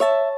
you